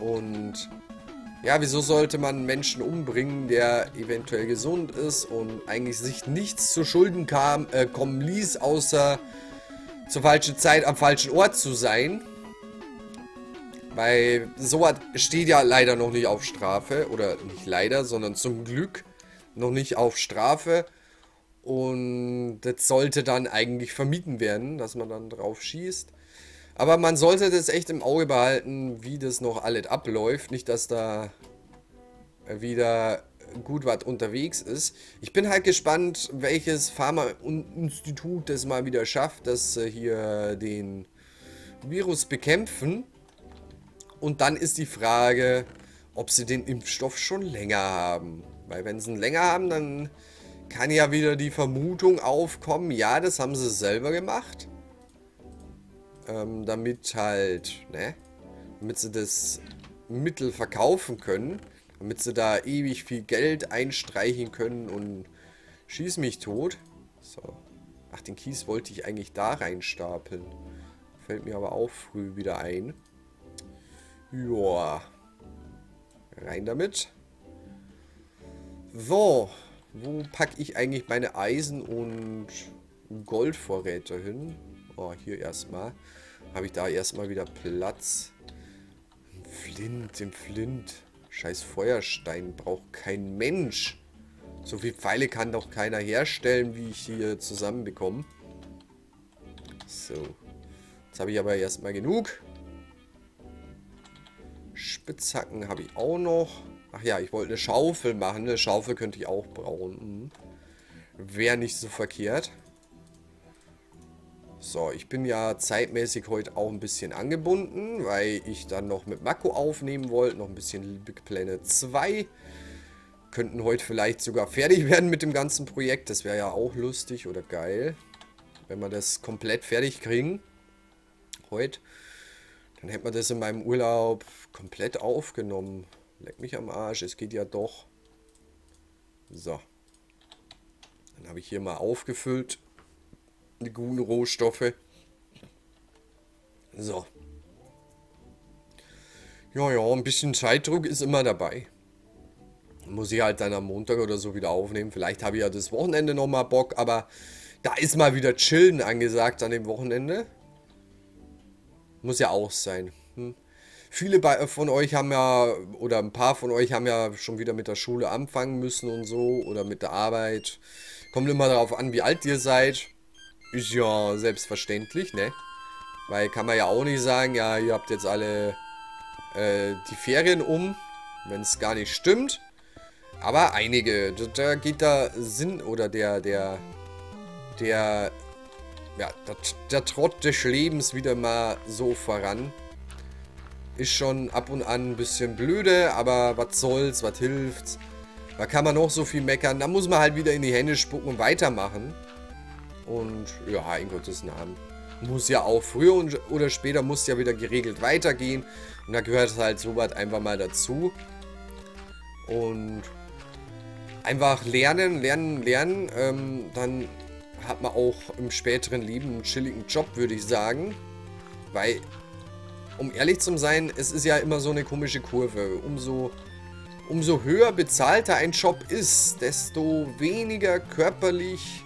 Und ja, wieso sollte man einen Menschen umbringen, der eventuell gesund ist und eigentlich sich nichts zu Schulden kam, äh, kommen ließ, außer zur falschen Zeit am falschen Ort zu sein? Weil sowas steht ja leider noch nicht auf Strafe. Oder nicht leider, sondern zum Glück noch nicht auf Strafe. Und das sollte dann eigentlich vermieden werden, dass man dann drauf schießt. Aber man sollte das echt im Auge behalten, wie das noch alles abläuft. Nicht, dass da wieder gut was unterwegs ist. Ich bin halt gespannt, welches Pharma-Institut das mal wieder schafft, dass sie hier den Virus bekämpfen. Und dann ist die Frage, ob sie den Impfstoff schon länger haben. Weil wenn sie ihn länger haben, dann kann ja wieder die Vermutung aufkommen, ja, das haben sie selber gemacht ähm, damit halt, ne, damit sie das Mittel verkaufen können, damit sie da ewig viel Geld einstreichen können und schieß mich tot. So. Ach, den Kies wollte ich eigentlich da reinstapeln. Fällt mir aber auch früh wieder ein. Joa. Rein damit. So. Wo packe ich eigentlich meine Eisen- und Goldvorräte hin? Oh, hier erstmal. Habe ich da erstmal wieder Platz. Flint, den Flint. Scheiß Feuerstein braucht kein Mensch. So viele Pfeile kann doch keiner herstellen, wie ich hier zusammenbekomme. So. Jetzt habe ich aber erstmal genug. Spitzhacken habe ich auch noch. Ach ja, ich wollte eine Schaufel machen. Eine Schaufel könnte ich auch brauchen. Wäre nicht so verkehrt. So, ich bin ja zeitmäßig heute auch ein bisschen angebunden, weil ich dann noch mit Mako aufnehmen wollte, noch ein bisschen Big Planet 2. Könnten heute vielleicht sogar fertig werden mit dem ganzen Projekt, das wäre ja auch lustig oder geil, wenn wir das komplett fertig kriegen. Heute. Dann hätte man das in meinem Urlaub komplett aufgenommen. Leck mich am Arsch, es geht ja doch. So. Dann habe ich hier mal aufgefüllt die guten Rohstoffe. So. Ja, ja, ein bisschen Zeitdruck ist immer dabei. Muss ich halt dann am Montag oder so wieder aufnehmen. Vielleicht habe ich ja das Wochenende nochmal Bock, aber da ist mal wieder Chillen angesagt an dem Wochenende. Muss ja auch sein. Hm. Viele von euch haben ja, oder ein paar von euch haben ja schon wieder mit der Schule anfangen müssen und so, oder mit der Arbeit. Kommt immer darauf an, wie alt ihr seid. Ist ja selbstverständlich, ne? Weil kann man ja auch nicht sagen, ja, ihr habt jetzt alle äh, die Ferien um, wenn es gar nicht stimmt. Aber einige, da geht der Sinn oder der, der, der, ja, der, der Trott des Lebens wieder mal so voran. Ist schon ab und an ein bisschen blöde, aber was soll's, was hilft's. Da kann man noch so viel meckern, da muss man halt wieder in die Hände spucken und weitermachen. Und ja, in Gottes Namen. Muss ja auch früher oder später muss ja wieder geregelt weitergehen. Und da gehört halt sowas einfach mal dazu. Und einfach lernen, lernen, lernen. Ähm, dann hat man auch im späteren Leben einen chilligen Job, würde ich sagen. Weil, um ehrlich zu sein, es ist ja immer so eine komische Kurve. Umso, umso höher bezahlter ein Job ist, desto weniger körperlich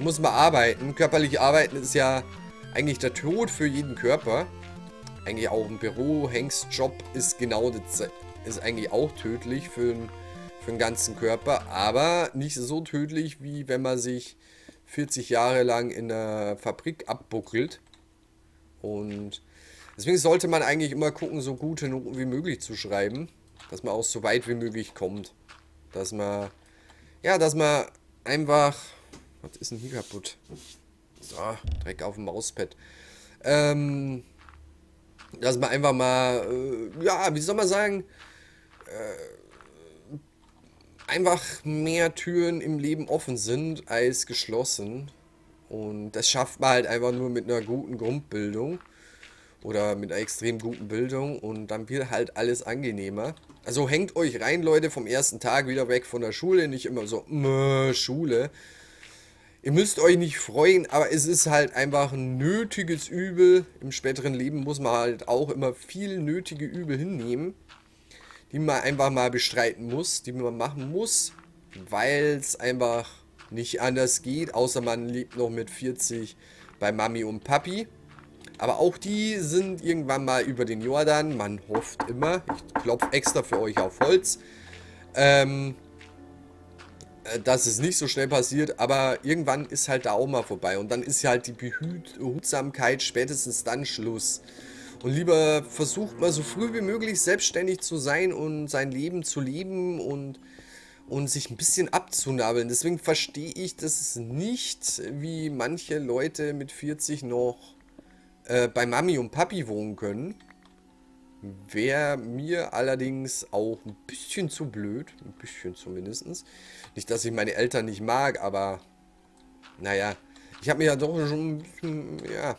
muss man arbeiten. Körperlich arbeiten ist ja eigentlich der Tod für jeden Körper. Eigentlich auch ein Büro-Hengstjob ist genau das, ist eigentlich auch tödlich für, für den ganzen Körper, aber nicht so tödlich, wie wenn man sich 40 Jahre lang in der Fabrik abbuckelt. Und deswegen sollte man eigentlich immer gucken, so gute Noten wie möglich zu schreiben, dass man auch so weit wie möglich kommt. Dass man, ja, dass man einfach was ist denn hier kaputt? So, Dreck auf dem Mauspad. Ähm, dass man einfach mal, äh, ja, wie soll man sagen, äh, einfach mehr Türen im Leben offen sind als geschlossen. Und das schafft man halt einfach nur mit einer guten Grundbildung oder mit einer extrem guten Bildung und dann wird halt alles angenehmer. Also hängt euch rein, Leute, vom ersten Tag wieder weg von der Schule, nicht immer so, Schule. Ihr müsst euch nicht freuen, aber es ist halt einfach ein nötiges Übel. Im späteren Leben muss man halt auch immer viel nötige Übel hinnehmen, die man einfach mal bestreiten muss, die man machen muss, weil es einfach nicht anders geht, außer man lebt noch mit 40 bei Mami und Papi. Aber auch die sind irgendwann mal über den Jordan. Man hofft immer. Ich klopfe extra für euch auf Holz. Ähm, äh, dass es nicht so schnell passiert, aber irgendwann ist halt da auch mal vorbei. Und dann ist halt die Behutsamkeit spätestens dann Schluss. Und lieber versucht mal so früh wie möglich selbstständig zu sein und sein Leben zu leben und, und sich ein bisschen abzunabeln. Deswegen verstehe ich das nicht, wie manche Leute mit 40 noch äh, bei Mami und Papi wohnen können. Wäre mir allerdings auch ein bisschen zu blöd. Ein bisschen zumindest. Nicht, dass ich meine Eltern nicht mag, aber naja. Ich habe mir ja doch schon ein bisschen, ja.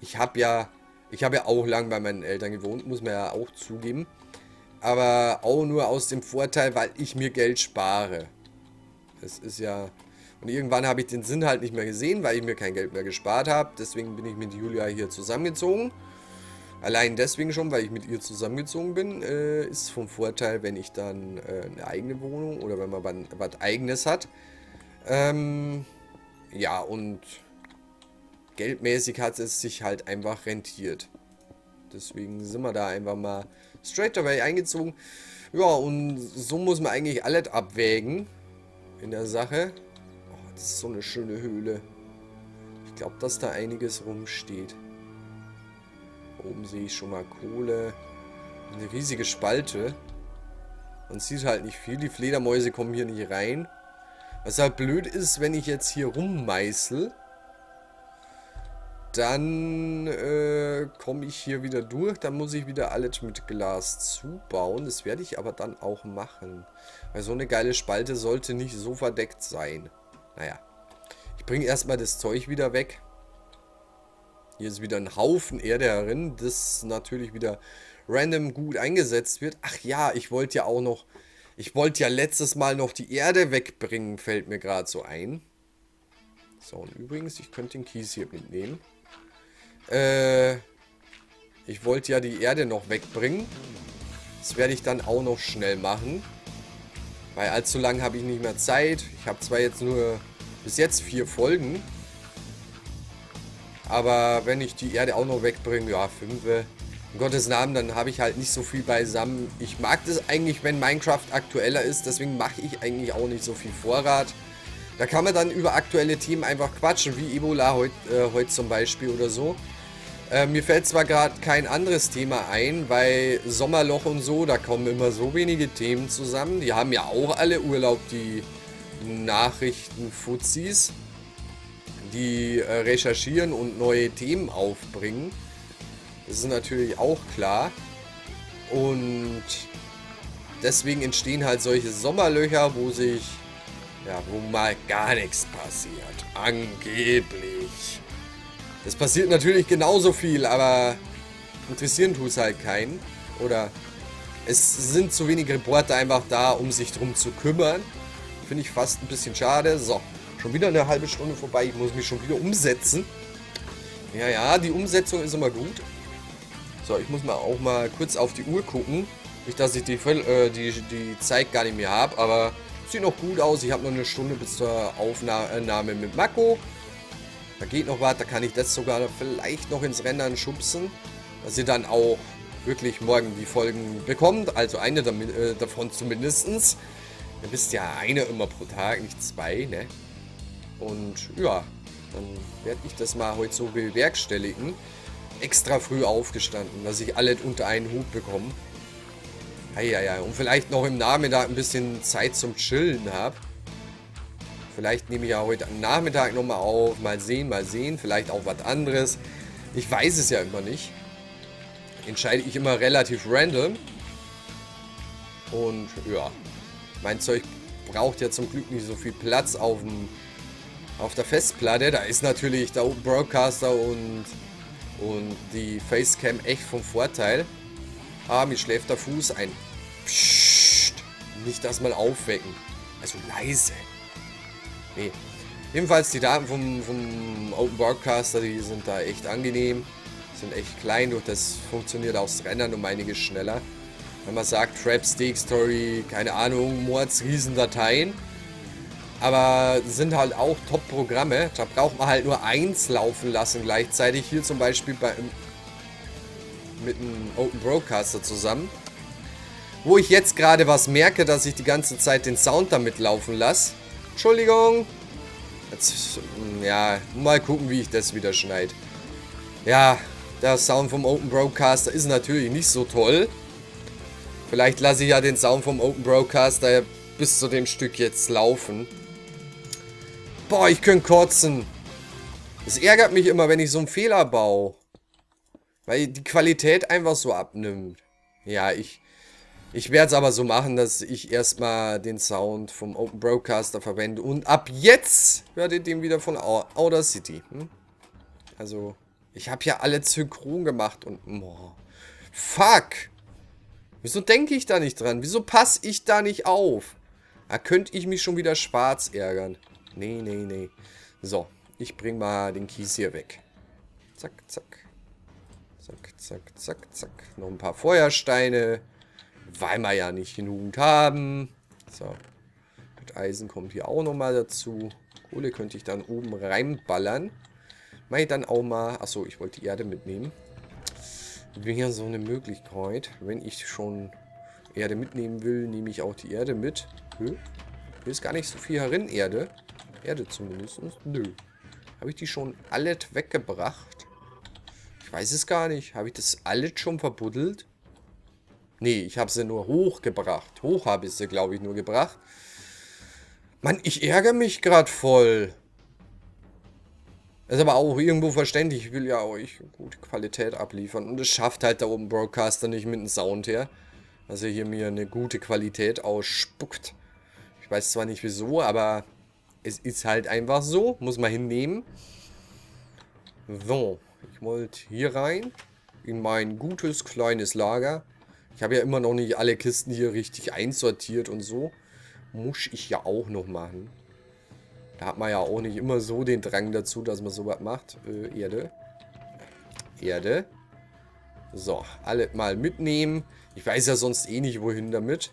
Ich habe ja, ich habe ja auch lang bei meinen Eltern gewohnt, muss man ja auch zugeben. Aber auch nur aus dem Vorteil, weil ich mir Geld spare. Es ist ja... Und irgendwann habe ich den Sinn halt nicht mehr gesehen, weil ich mir kein Geld mehr gespart habe. Deswegen bin ich mit Julia hier zusammengezogen. Allein deswegen schon, weil ich mit ihr zusammengezogen bin, äh, ist es vom Vorteil, wenn ich dann äh, eine eigene Wohnung oder wenn man was eigenes hat. Ähm, ja, und geldmäßig hat es sich halt einfach rentiert. Deswegen sind wir da einfach mal straight away eingezogen. Ja, und so muss man eigentlich alles abwägen in der Sache. Oh, das ist so eine schöne Höhle. Ich glaube, dass da einiges rumsteht. Oben sehe ich schon mal Kohle. Eine riesige Spalte. Man sieht halt nicht viel. Die Fledermäuse kommen hier nicht rein. Was halt blöd ist, wenn ich jetzt hier rummeißel, dann äh, komme ich hier wieder durch. Dann muss ich wieder alles mit Glas zubauen. Das werde ich aber dann auch machen. Weil so eine geile Spalte sollte nicht so verdeckt sein. Naja. Ich bringe erstmal das Zeug wieder weg. Hier ist wieder ein Haufen Erde herin, das natürlich wieder random gut eingesetzt wird. Ach ja, ich wollte ja auch noch, ich wollte ja letztes Mal noch die Erde wegbringen, fällt mir gerade so ein. So, und übrigens, ich könnte den Kies hier mitnehmen. Äh, ich wollte ja die Erde noch wegbringen. Das werde ich dann auch noch schnell machen. Weil allzu lang habe ich nicht mehr Zeit. Ich habe zwar jetzt nur bis jetzt vier Folgen. Aber wenn ich die Erde auch noch wegbringe, ja, fünf. In Gottes Namen, dann habe ich halt nicht so viel beisammen. Ich mag das eigentlich, wenn Minecraft aktueller ist. Deswegen mache ich eigentlich auch nicht so viel Vorrat. Da kann man dann über aktuelle Themen einfach quatschen, wie Ebola heute äh, heut zum Beispiel oder so. Äh, mir fällt zwar gerade kein anderes Thema ein, weil Sommerloch und so, da kommen immer so wenige Themen zusammen. Die haben ja auch alle Urlaub, die Nachrichten-Fuzis die äh, recherchieren und neue Themen aufbringen. Das ist natürlich auch klar. Und deswegen entstehen halt solche Sommerlöcher, wo sich, ja, wo mal gar nichts passiert. Angeblich. Es passiert natürlich genauso viel, aber interessieren tut es halt keinen. Oder es sind zu wenige Reporter einfach da, um sich drum zu kümmern. Finde ich fast ein bisschen schade. So, Schon wieder eine halbe Stunde vorbei. Ich muss mich schon wieder umsetzen. Ja, ja, die Umsetzung ist immer gut. So, ich muss mal auch mal kurz auf die Uhr gucken. Nicht, dass ich die, äh, die, die Zeit gar nicht mehr habe, aber sieht noch gut aus. Ich habe noch eine Stunde bis zur Aufnahme mit Mako. Da geht noch was, da kann ich das sogar vielleicht noch ins Rennen schubsen. Dass ihr dann auch wirklich morgen die Folgen bekommt. Also eine äh, davon zumindest. Ihr wisst ja, eine immer pro Tag, nicht zwei, ne? Und ja, dann werde ich das mal heute so bewerkstelligen. Extra früh aufgestanden, dass ich alles unter einen Hut bekomme. Eieiei, und vielleicht noch im Nachmittag ein bisschen Zeit zum Chillen habe. Vielleicht nehme ich ja heute am Nachmittag nochmal auf. Mal sehen, mal sehen. Vielleicht auch was anderes. Ich weiß es ja immer nicht. Entscheide ich immer relativ random. Und ja, mein Zeug braucht ja zum Glück nicht so viel Platz auf dem auf der Festplatte. Da ist natürlich der Broadcaster und, und die Facecam echt vom Vorteil. Ah, mir schläft der Fuß ein. Psst, nicht das mal aufwecken. Also leise. Nee. Jedenfalls die Daten vom, vom Open Broadcaster, die sind da echt angenehm. Sind echt klein, durch das funktioniert auch das Rennen um einiges schneller. Wenn man sagt, Trap, Steak Story, keine Ahnung, Mords, Riesendateien. Aber sind halt auch Top-Programme. Da braucht man halt nur eins laufen lassen gleichzeitig. Hier zum Beispiel bei, mit einem Open Broadcaster zusammen. Wo ich jetzt gerade was merke, dass ich die ganze Zeit den Sound damit laufen lasse. Entschuldigung. Jetzt, ja, mal gucken, wie ich das wieder schneide. Ja, der Sound vom Open Broadcaster ist natürlich nicht so toll. Vielleicht lasse ich ja den Sound vom Open Broadcaster bis zu dem Stück jetzt laufen. Boah, ich könnte kotzen. Es ärgert mich immer, wenn ich so einen Fehler baue. Weil die Qualität einfach so abnimmt. Ja, ich... Ich werde es aber so machen, dass ich erstmal den Sound vom Open Broadcaster verwende. Und ab jetzt hört ihr den wieder von Outer City. Hm? Also, ich habe ja alle synchron gemacht und... Boah, fuck! Wieso denke ich da nicht dran? Wieso passe ich da nicht auf? Da könnte ich mich schon wieder schwarz ärgern. Nee, nee, nee. So, ich bring mal den Kies hier weg. Zack, zack. Zack, zack, zack, zack. Noch ein paar Feuersteine. Weil wir ja nicht genug haben. So. Das Eisen kommt hier auch nochmal dazu. Kohle könnte ich dann oben reinballern. Mach ich dann auch mal... Achso, ich wollte die Erde mitnehmen. Wäre so eine Möglichkeit. Wenn ich schon Erde mitnehmen will, nehme ich auch die Erde mit. Hier ist gar nicht so viel herin, Erde. Erde zumindest. Nö. Habe ich die schon alles weggebracht? Ich weiß es gar nicht. Habe ich das alles schon verbuddelt? Nee, ich habe sie nur hochgebracht. Hoch habe ich sie, glaube ich, nur gebracht. Mann, ich ärgere mich gerade voll. ist aber auch irgendwo verständlich. Ich will ja euch gute Qualität abliefern. Und es schafft halt da oben Broadcaster nicht mit dem Sound her. Dass er hier mir eine gute Qualität ausspuckt. Ich weiß zwar nicht wieso, aber es ist halt einfach so. Muss man hinnehmen. So, ich wollte hier rein. In mein gutes kleines Lager. Ich habe ja immer noch nicht alle Kisten hier richtig einsortiert und so. Muss ich ja auch noch machen. Da hat man ja auch nicht immer so den Drang dazu, dass man sowas macht. Äh, Erde. Erde. So, alle mal mitnehmen. Ich weiß ja sonst eh nicht, wohin damit.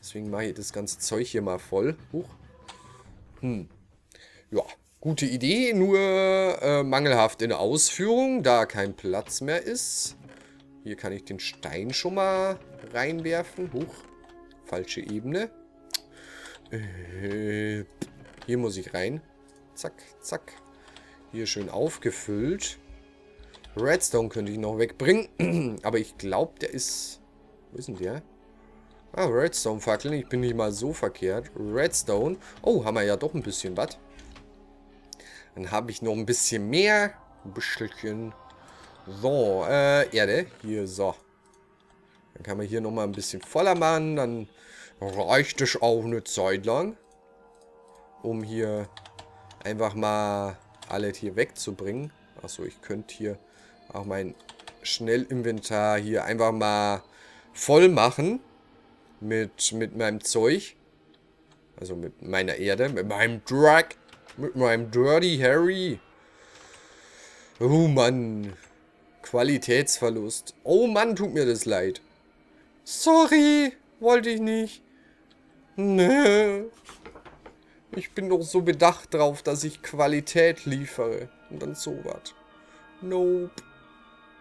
Deswegen mache ich das ganze Zeug hier mal voll. Huch. Hm. Ja, gute Idee, nur äh, mangelhaft in der Ausführung, da kein Platz mehr ist. Hier kann ich den Stein schon mal reinwerfen. Huch. Falsche Ebene. Äh, hier muss ich rein. Zack, zack. Hier schön aufgefüllt. Redstone könnte ich noch wegbringen. Aber ich glaube, der ist... Wo ist denn der? Ah, Redstone-Fackeln. Ich bin nicht mal so verkehrt. Redstone. Oh, haben wir ja doch ein bisschen was. Dann habe ich noch ein bisschen mehr. Ein bisschen. So, äh, Erde. Hier, so. Dann kann man hier nochmal ein bisschen voller machen. Dann reicht es auch eine Zeit lang. Um hier einfach mal alles hier wegzubringen. Achso, ich könnte hier auch mein Schnellinventar hier einfach mal voll machen. Mit, mit meinem Zeug. Also mit meiner Erde. Mit meinem Drag. Mit meinem Dirty Harry. Oh Mann. Qualitätsverlust. Oh Mann, tut mir das leid. Sorry, wollte ich nicht. Nö. Ich bin doch so bedacht drauf, dass ich Qualität liefere. Und dann sowas. Nope.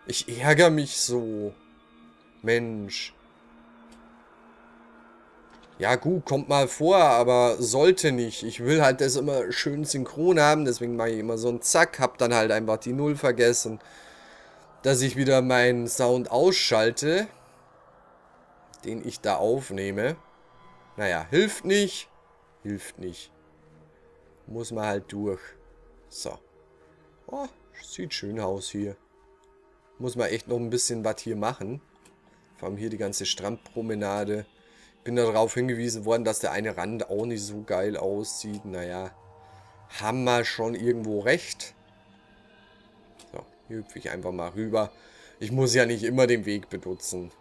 Ich ärgere mich so. Mensch. Ja gut, kommt mal vor, aber sollte nicht. Ich will halt das immer schön synchron haben, deswegen mache ich immer so einen Zack, hab dann halt einfach die Null vergessen dass ich wieder meinen Sound ausschalte, den ich da aufnehme. Naja, hilft nicht. Hilft nicht. Muss man halt durch. So. Oh, sieht schön aus hier. Muss man echt noch ein bisschen was hier machen. Vor allem hier die ganze Strandpromenade. Bin darauf hingewiesen worden, dass der eine Rand auch nicht so geil aussieht. Naja, haben wir schon irgendwo recht. Hier hüpfe ich einfach mal rüber. Ich muss ja nicht immer den Weg benutzen.